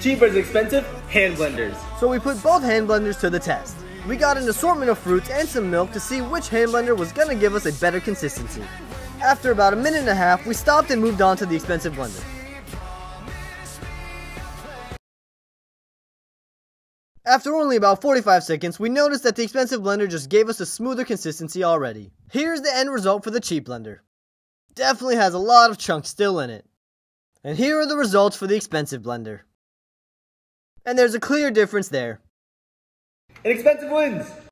Cheap versus expensive, hand blenders. So we put both hand blenders to the test. We got an assortment of fruits and some milk to see which hand blender was gonna give us a better consistency. After about a minute and a half, we stopped and moved on to the expensive blender. After only about 45 seconds, we noticed that the expensive blender just gave us a smoother consistency already. Here's the end result for the cheap blender. Definitely has a lot of chunks still in it. And here are the results for the expensive blender. And there's a clear difference there. Inexpensive wins!